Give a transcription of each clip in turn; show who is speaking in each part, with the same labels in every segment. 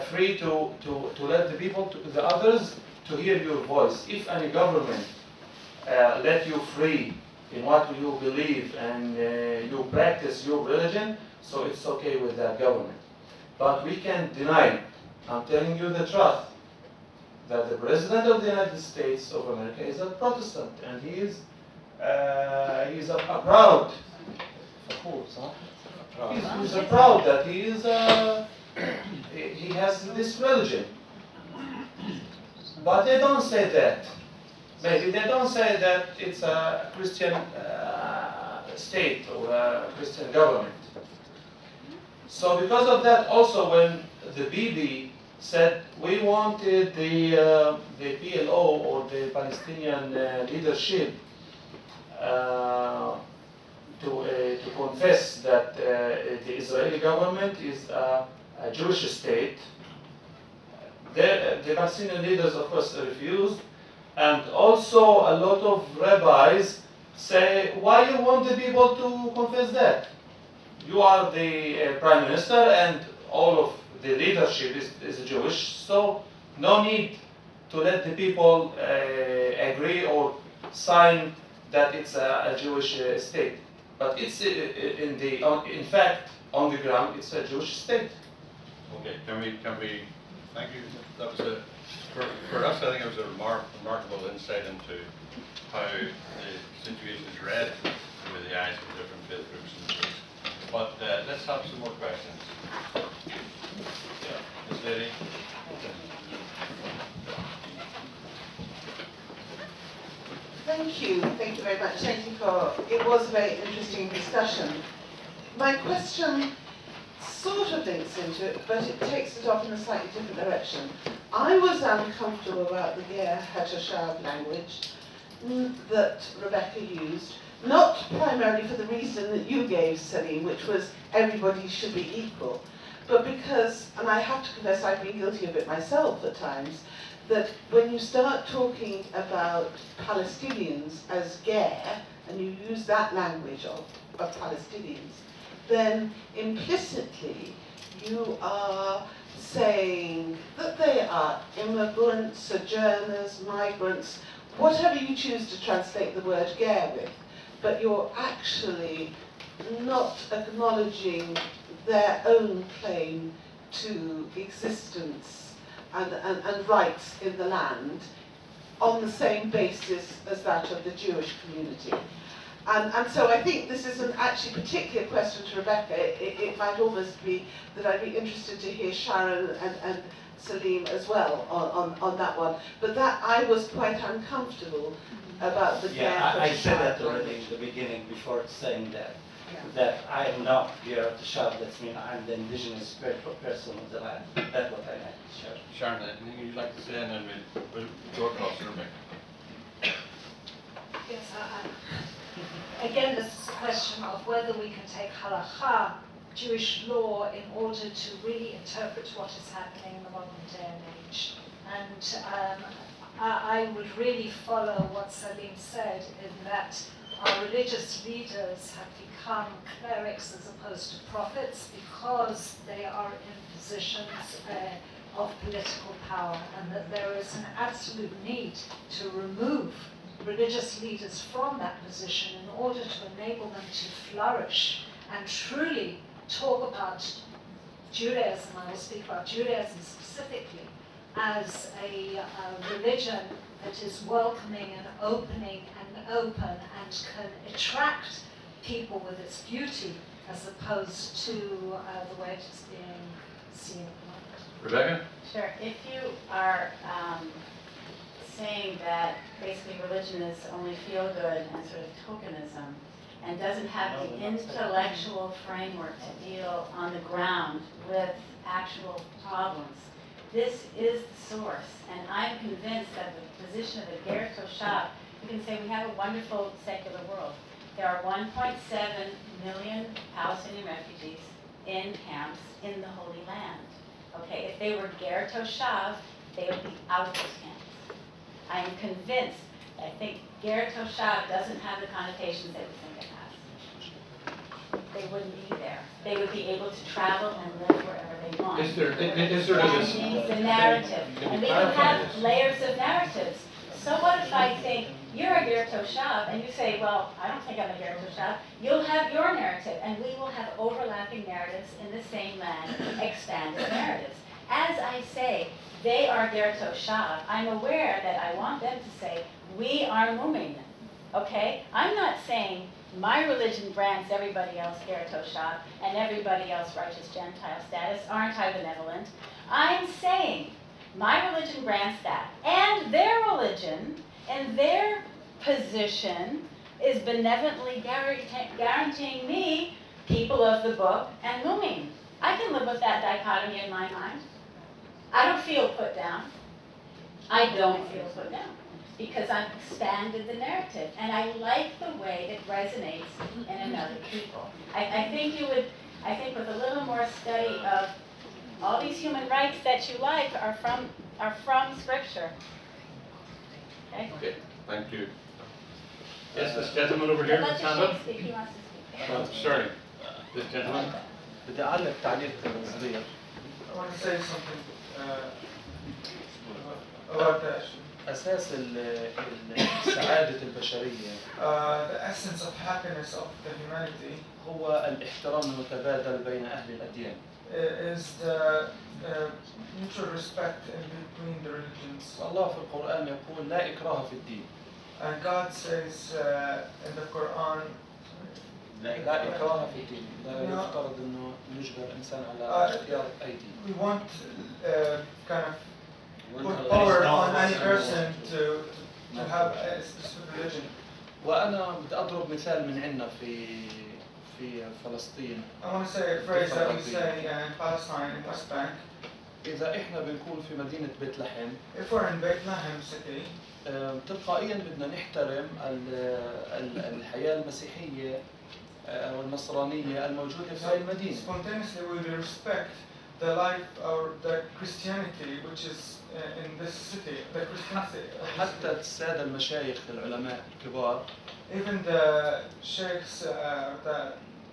Speaker 1: free to, to, to let the people, to, the others, to hear your voice. If any government uh, let you free in what you believe and uh, you practice your religion, so it's okay with that government. But we can deny, I'm telling you the truth, that the President of the United States of America is a Protestant and he is, uh, he is a, a proud, he's, he's a proud that he is a, he has this religion. But they don't say that. Maybe they don't say that it's a Christian uh, state or a Christian government. So because of that, also when the Bibi said we wanted the, uh, the PLO or the Palestinian uh, leadership uh, to, uh, to confess that uh, the Israeli government is a Jewish state. The, the Palestinian leaders, of course, refused. And also a lot of rabbis say, why you want the people to confess that? You are the uh, prime minister and all of the leadership is, is Jewish, so no need to let the people uh, agree or sign that it's a, a Jewish uh, state. But it's uh, in the, in fact, on the ground, it's a Jewish state.
Speaker 2: Okay, can we, can we, thank you, that was a, for, for us, I think it was a remar- remarkable insight into how the situation is read through the eyes of different faith groups and groups. But, uh, let's have some more questions. Yeah, this lady?
Speaker 3: Thank you, thank you very much. Thank you for, it was a very interesting discussion. My question sort of links into it, but it takes it off in a slightly different direction. I was uncomfortable about the Ger Hatoshav language that Rebecca used, not primarily for the reason that you gave, Salim, which was everybody should be equal, but because, and I have to confess I've been guilty of it myself at times, that when you start talking about Palestinians as Ger, and you use that language of, of Palestinians, then implicitly you are saying that they are immigrants, sojourners, migrants, whatever you choose to translate the word Ger with, but you're actually not acknowledging their own claim to existence and, and, and rights in the land on the same basis as that of the Jewish community. And, and so I think this is an actually particular question to Rebecca. It, it might almost be that I'd be interested to hear Sharon and, and Salim as well on, on, on that one. But that I was quite uncomfortable about the
Speaker 4: Yeah, I, I said that already in the beginning before saying that. That I am not here at the shop, that's mean I'm the indigenous per- person of the land. That's what I meant, sure.
Speaker 2: Sharon, anything you'd like to say, and then we'll, we'll go across the Rebecca.
Speaker 5: Yes, I- I- again, this is a question of whether we can take halakha, Jewish law, in order to really interpret what is happening in the modern day and age. And um, I, I would really follow what Salim said in that our religious leaders have become clerics as opposed to prophets because they are in positions uh, of political power and that there is an absolute need to remove religious leaders from that position in order to enable them to flourish and truly talk about Judaism, I will speak about Judaism specifically, as a, a religion that is welcoming and opening and open and can attract people with its beauty as opposed to uh, the way it is being seen at the moment.
Speaker 2: Rebecca?
Speaker 6: Sure. If you are um, saying that basically religion is only feel good and sort of tokenism and doesn't have the intellectual framework to deal on the ground with actual problems, this is the source. And I'm convinced that the position of the Ger Toshab, you can say we have a wonderful secular world. There are 1.7 million Palestinian refugees in camps in the Holy Land. Okay, if they were Ger Toshav, they would be out of those camps. I am convinced, I think Ger Toshav doesn't have the connotations that we think it has. they wouldn't be there. They would be able to travel and live wherever they want.
Speaker 2: Is there, is there
Speaker 6: That
Speaker 2: this?
Speaker 6: needs a narrative, and we can have layers of narratives. So what if I think, you're a Ger Toshav, and you say, well, I don't think I'm a Ger Toshav, you'll have your narrative, and we will have overlapping narratives in the same land, expanded narratives. As I say, they are Ger Toshav, I'm aware that I want them to say, we are Mumin, okay? I'm not saying my religion grants everybody else Shab and everybody else righteous Gentile status, aren't I benevolent? I'm saying my religion grants that. And their religion and their position is benevolently guaranteeing me people of the book and Mumin. I can live with that dichotomy in my mind. I don't feel put down. I don't feel put down because I've expanded the narrative and I like the way it resonates in another people. I, I think you would, I think with a little more study of all these human rights that you like are from, are from scripture. Okay?
Speaker 2: Okay, thank you. Yes, this gentleman over here,
Speaker 6: Let the
Speaker 2: stand up.
Speaker 6: He wants to speak.
Speaker 2: Oh, Sorry, this gentleman.
Speaker 1: بدي اعلق تعليق صغير
Speaker 7: uh.
Speaker 1: أساس ال- ال- سعاده البشريه
Speaker 7: Uh, the essence of happiness of the humanity
Speaker 1: هو الاحترام المتبادل بين أهل الاديان
Speaker 7: uh, is the uh, mutual respect in between the religions.
Speaker 1: والله في القران يقول لا اكراه في الدين
Speaker 7: And God says uh, in the Quran,
Speaker 1: لا اكراه في الدين لا
Speaker 7: نعم.
Speaker 1: يفترض انه يجبر الانسان على
Speaker 7: آه.
Speaker 1: اختيار اي دين
Speaker 7: we want uh, kind of put power on any person to to have a specific religion.
Speaker 1: وأنا بدي اضرب مثال من عندنا في في فلسطين
Speaker 7: I want to say a phrase that we say in Palestine in West Bank.
Speaker 1: اذا إحنا بنكون في مدينه بيت لحم
Speaker 7: If we're in Bethlehem city,
Speaker 1: آه، تلقائيا بدنا نحترم ال- ال- آه، والنصرانيه الموجوده في هذه المدينة
Speaker 7: spontaneously we respect the life or the Christianity which is uh, in this city, the Christianity.
Speaker 1: حتى
Speaker 7: city.
Speaker 1: الساده المشايخ العلماء الكبار
Speaker 7: Even the sheikhs, uh, the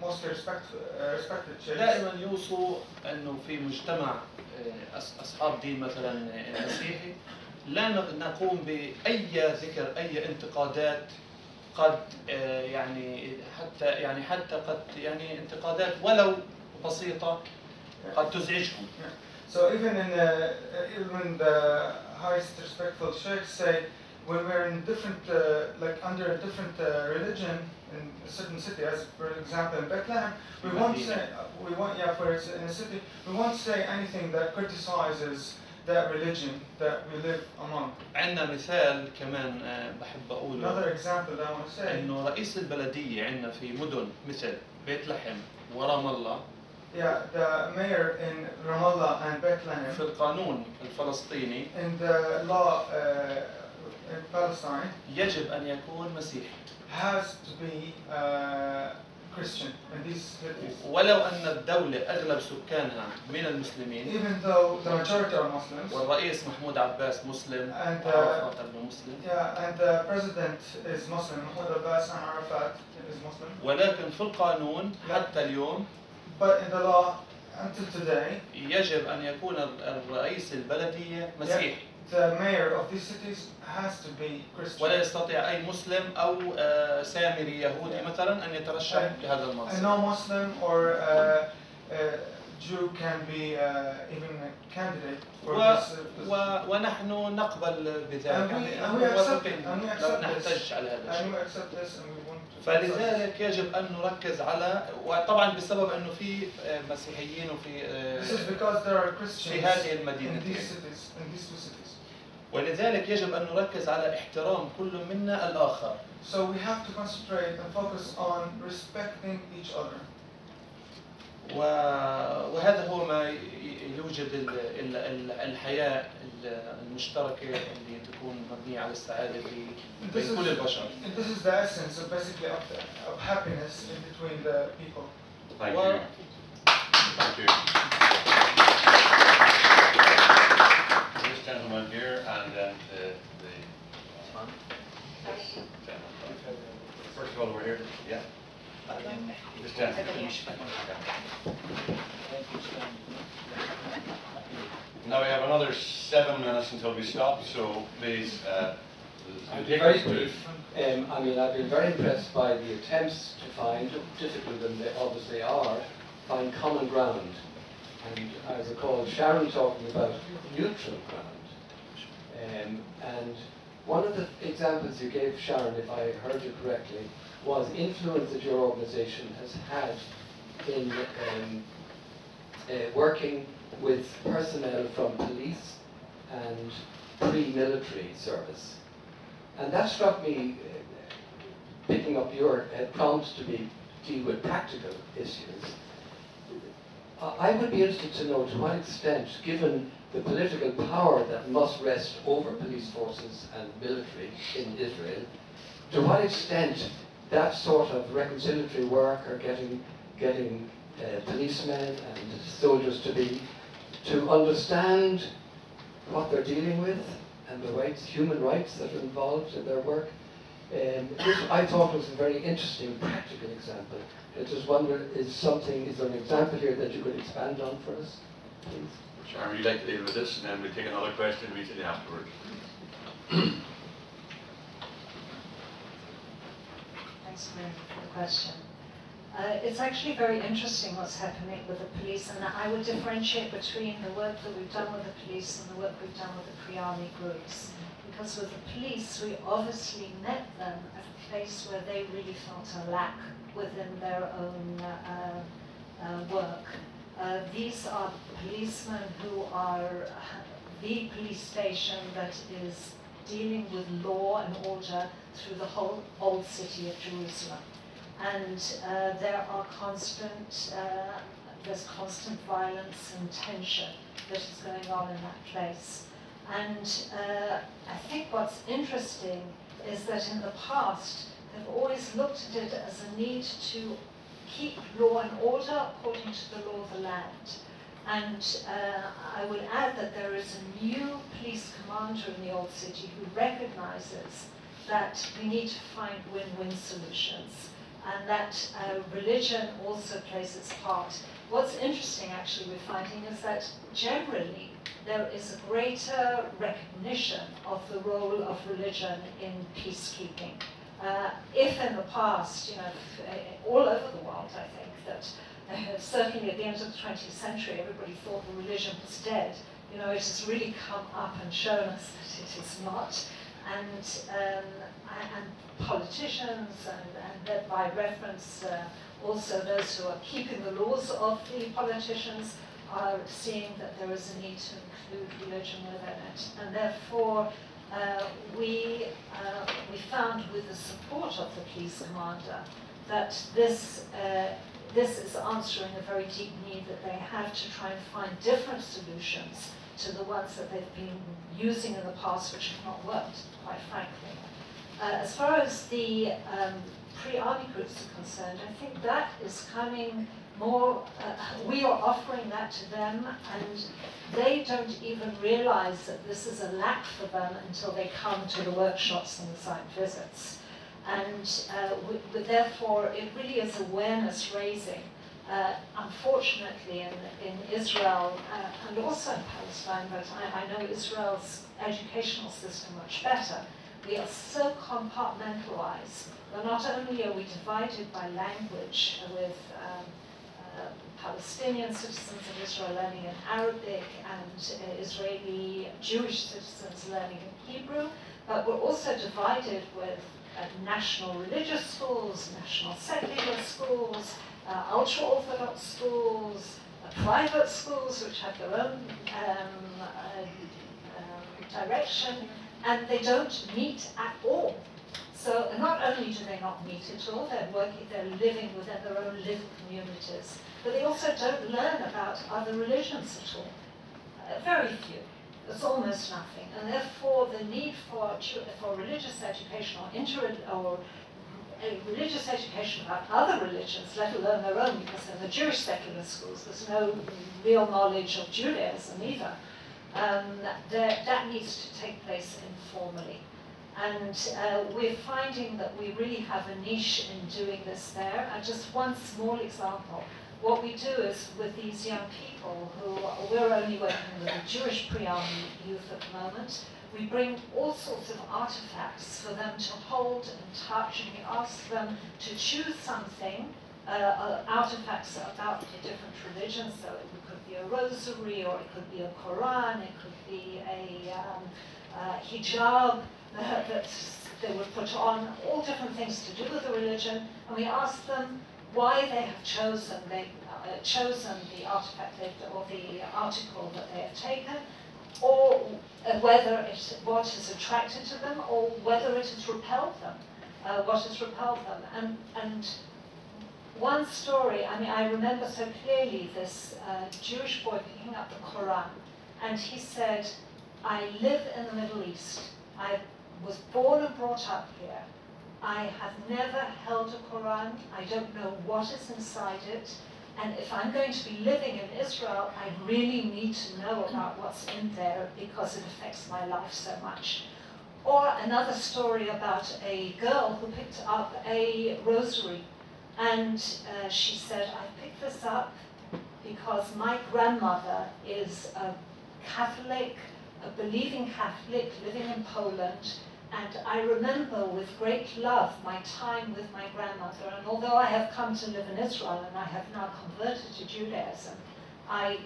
Speaker 7: most respect, uh, respected sheikhs,
Speaker 1: دائما يوصوا انه في مجتمع آه، اصحاب دين مثلا آه، مسيحي لا نقوم باي ذكر اي انتقادات قد آه، يعني حتى يعني حتى قد يعني انتقادات ولو بسيطه قد تزعجهم
Speaker 7: So even in the, uh, even the highest respectful sheikhs say when we're in different, uh, like under a different uh, religion in a certain city, as for example in Bethlehem, we won't say, uh, we want, yeah, for in a city, we won't say anything that criticizes that religion that we live among.
Speaker 1: عندنا مثال كمان آه، بحب اقوله
Speaker 7: Another example that I want to say,
Speaker 1: انه رئيس البلديه عندنا في مدن مثل بيت لحم ورام الله
Speaker 7: yeah, the mayor in Ramallah and
Speaker 1: في
Speaker 7: Bethlehem,
Speaker 1: القانون الفلسطيني
Speaker 7: in the law uh, in Palestine,
Speaker 1: يجب ان يكون مسيحي
Speaker 7: has to be uh,
Speaker 1: ولو أن الدولة أغلب سكانها من المسلمين والرئيس محمود عباس مسلم
Speaker 7: and the, مسلم
Speaker 1: ولكن في القانون حتى اليوم يجب أن يكون الرئيس البلدية مسيحي.
Speaker 7: the mayor of these cities has to be Christian.
Speaker 1: ولا يستطيع أي مسلم أو آه، سامري يهودي مثلا أن يترشح لهذا المنصب.
Speaker 7: No Muslim or آه، آه، Jew can be even a candidate for this, uh,
Speaker 1: this. ونحن نقبل بذلك. يعني ونحتج على هذا الشيء. فلذلك يجب أن نركز على وطبعا بسبب أنه في مسيحيين وفي في هذه المدينتين. ولذلك يجب ان نركز على احترام كل منا الآخر
Speaker 7: So we have to concentrate and focus on respecting each other.
Speaker 1: و... وهذا هو ما يوجد ال... ال... ال- الحياة ال- المشتركه اللي تكون مبنيه على السعاده في بين كل البشر
Speaker 7: and this is the essence of basically of, the, of happiness in between the people.
Speaker 2: Thank you. Thank you. Until we stop, so please, uh,
Speaker 8: I'll be very brief. Um, I mean, I've been very impressed by the attempts to find, difficult than they obviously are, find common ground. And I recall Sharon talking about neutral ground. Um, and one of the examples you gave, Sharon, if I heard you correctly, was influence that your organisation has had in um, uh, working with personnel from police and pre-military service. And that struck me, uh, picking up your uh, prompt to be deal with practical issues. I would be interested to know to what extent, given the political power that must rest over police forces and military in Israel, to what extent that sort of reconciliatory work or getting, getting uh, policemen and soldiers to be, to understand what they're dealing with and the rights, human rights that are involved in their work. Um, this I thought was a very interesting practical example. I just wonder, is something, is there an example here that you could expand on for us, please?
Speaker 2: Sharon, would you like to deal with this, and then we take another question immediately afterwards?
Speaker 5: Thanks very for the question. Uh, it's actually very interesting what's happening with the police, and I would differentiate between the work that we've done with the police and the work we've done with the pre-army groups. Because with the police, we obviously met them at a place where they really felt a lack within their own uh, uh, work. Uh, these are policemen who are uh, the police station that is dealing with law and order through the whole old city of Jerusalem. And uh, there are constant, uh, there's constant violence and tension that is going on in that place. And uh, I think what's interesting is that in the past, they've always looked at it as a need to keep law and order according to the law of the land. And uh, I will add that there is a new police commander in the old city who recognizes that we need to find win-win solutions and that uh, religion also plays its part. What's interesting actually we're finding is that generally there is a greater recognition of the role of religion in peacekeeping. Uh, if in the past, you know, all over the world, I think that uh, certainly at the end of the 20th century, everybody thought the religion was dead. You know, it has really come up and shown us that it is not. And, um, and politicians, and, and by reference, uh, also those who are keeping the laws of the politicians are seeing that there is a need to include religion within it. And therefore, uh, we, uh, we found with the support of the police commander that this, uh, this is answering a very deep need that they have to try and find different solutions to the ones that they've been using in the past which have not worked, quite frankly. Uh, as far as the um, pre-army groups are concerned, I think that is coming more, uh, we are offering that to them and they don't even realize that this is a lack for them until they come to the workshops and the site visits. And uh, we, therefore, it really is awareness raising. Uh, unfortunately, in, in Israel uh, and also in Palestine, but I, I know Israel's educational system much better, we are so compartmentalized. That not only are we divided by language with um, uh, Palestinian citizens of Israel learning in Arabic and uh, Israeli Jewish citizens learning in Hebrew, but we're also divided with uh, national religious schools, national secular schools, uh, ultra-Orthodox schools, uh, private schools which have their own um, uh, um, direction, and they don't meet at all. So not only do they not meet at all, they're working, they're living within their own little communities, but they also don't learn about other religions at all. Uh, very few. It's almost nothing. And therefore, the need for, for religious education or, inter or religious education about other religions, let alone their own, because in the Jewish secular schools, there's no real knowledge of Judaism either. Um, that, that needs to take place informally. And uh, we're finding that we really have a niche in doing this there. And just one small example. What we do is with these young people who we're only working with the Jewish pre-army youth at the moment, we bring all sorts of artifacts for them to hold and touch, and we ask them to choose something, uh, uh, artifacts about the different religions. So it could be a rosary, or it could be a Quran, it could be a um, uh, hijab that they would put on, all different things to do with the religion, and we ask them why they have chosen they uh, chosen the artifact or the article that they have taken, or uh, whether it, what has attracted to them, or whether it has repelled them, uh, what has repelled them. And, and one story, I mean, I remember so clearly this uh, Jewish boy picking up the Quran, and he said, I live in the Middle East. I was born and brought up here. I have never held a Quran. I don't know what is inside it. And if I'm going to be living in Israel, I really need to know about what's in there because it affects my life so much. Or another story about a girl who picked up a rosary. And uh, she said, I picked this up because my grandmother is a Catholic, a believing Catholic living in Poland. And I remember with great love my time with my grandmother. And although I have come to live in Israel and I have now converted to Judaism, I,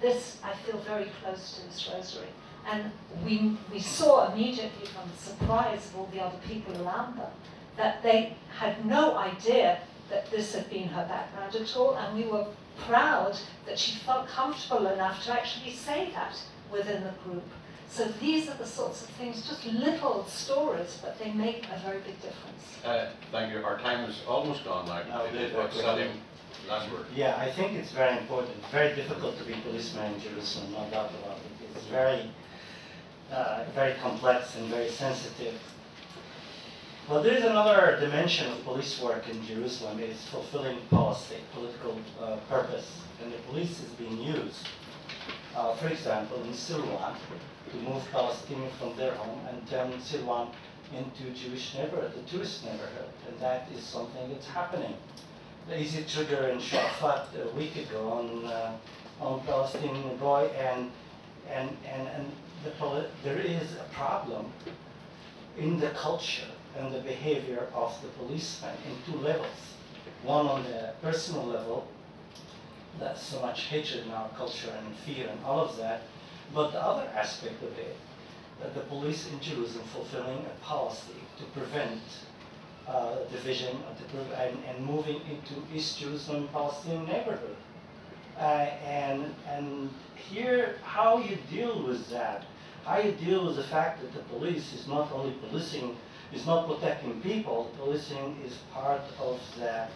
Speaker 5: this, I feel very close to this rosary. And we, we saw immediately from the surprise of all the other people around them that they had no idea that this had been her background at all. And we were proud that she felt comfortable enough to actually say that within the group. So these are the sorts of things, just little stories, but they make a very big difference.
Speaker 2: Uh, thank you. Our time is almost gone now.
Speaker 4: No,
Speaker 2: It is
Speaker 4: very
Speaker 2: what. Salim, last word.
Speaker 4: Yeah, I think it's very important, very difficult to be policeman in Jerusalem, no doubt about it. It's very, uh, very complex and very sensitive. Well, there is another dimension of police work in Jerusalem, it's fulfilling policy, political uh, purpose, and the police is being used. Uh, for example, in Silwan, to move Palestinians from their home and turn Silwan into Jewish neighborhood, a tourist neighborhood, and that is something that's happening. The easy trigger in Shafat a week ago on uh, on Palestinian boy, and and and and the there is a problem in the culture and the behavior of the policeman in two levels. One on the personal level, that's so much hatred in our culture and fear and all of that. But the other aspect of it, that the police in Jerusalem fulfilling a policy to prevent uh, division pre- and, and moving into East Jerusalem Palestinian neighborhood. Uh, and, and here, how you deal with that, how you deal with the fact that the police is not only policing, is not protecting people, policing is part of the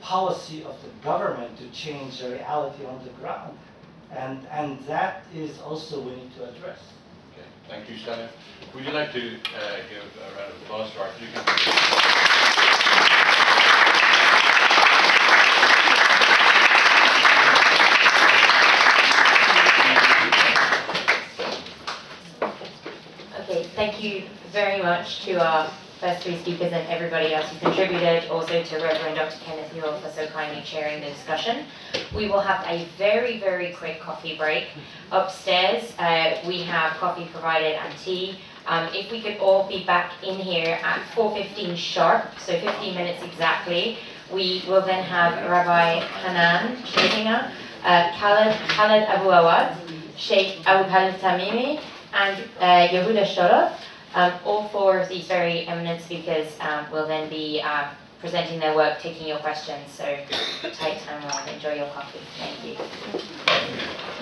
Speaker 4: policy of the government to change the reality on the ground. And, and that is also we need to address.
Speaker 2: Okay, thank you, Salim. Would you like to uh, give a round of applause to our three people?
Speaker 9: Okay, thank you very much to our first three speakers and everybody else who contributed, also to Reverend Dr. Kenneth Newell for so kindly chairing the discussion. We will have a very, very quick coffee break. Upstairs, uh, we have coffee provided and tea. Um, if we could all be back in here at 4.15 sharp, so 15 minutes exactly, we will then have Rabbi Hanan Schlesinger, uh, Khaled, Khaled Abu Awad, Sheikh Abu Khalid Tamimi, and uh, Yehuda Stolov. Um, all four of these very eminent speakers um, will then be uh, presenting their work, taking your questions. So tight timeline. Enjoy your coffee. Thank you.